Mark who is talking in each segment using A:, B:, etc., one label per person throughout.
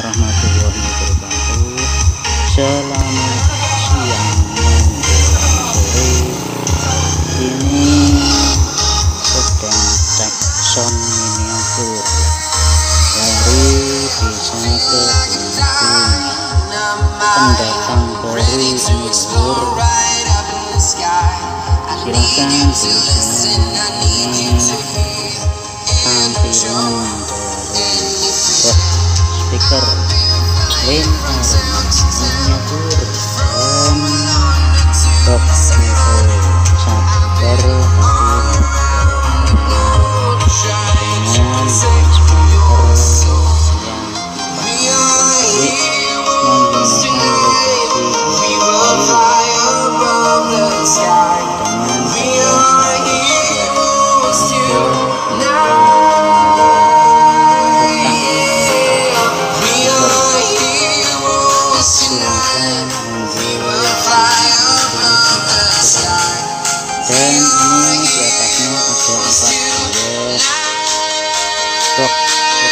A: warahmatullahi wabarakatuh. Selamat siang menjelang sore Ini sedang cek sound miniatur Dari desa Kedungkung Pendatang baru Luhur Silahkan di sini tampilan dari speaker slim miniatur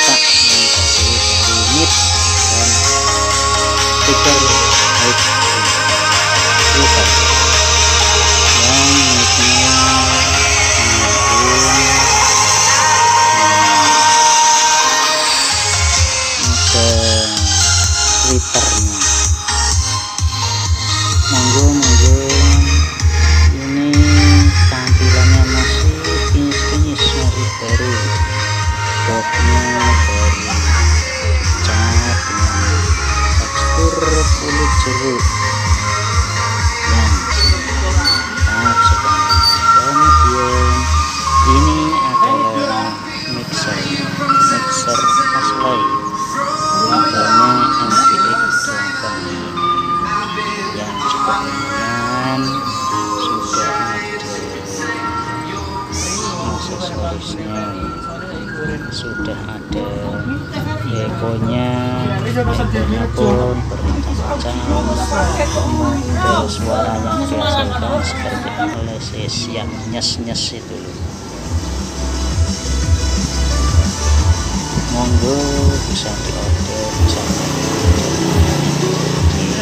A: yang terdiri dari mid dan speaker lumayan sudah ada. Aksesorisnya sudah ada ekornya ekornya pun bermacam-macam suara yang dihasilkan seperti Alesis yang nyes-nyes itu. Monggo bisa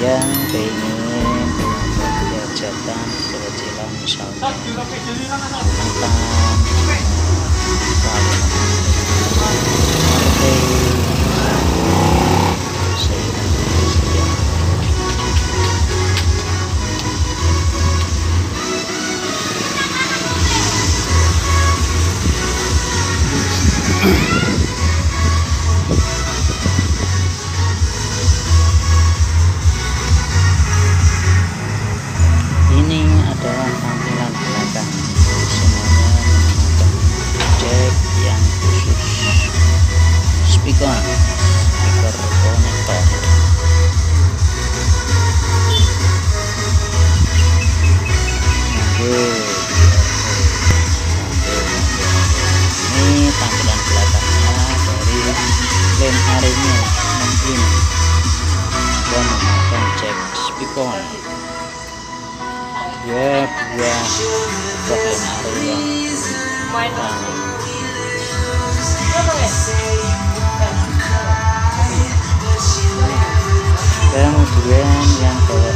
A: yang pengen hajatan kecilan misalnya makan ya buah bagian area nah, kemudian yang bawahnya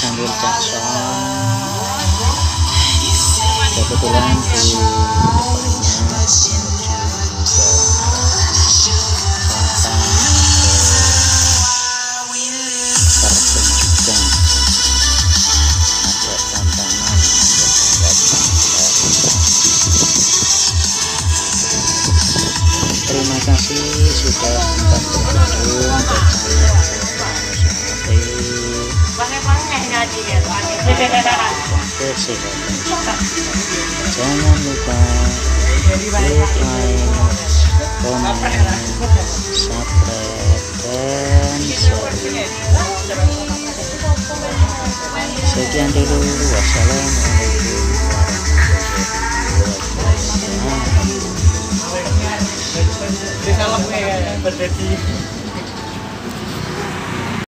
A: sambil jackson kebetulan di sudah sempat berkunjung jangan lupa like komen subscribe dan share. sekian dulu wassalamualaikum rame ya, berdeti.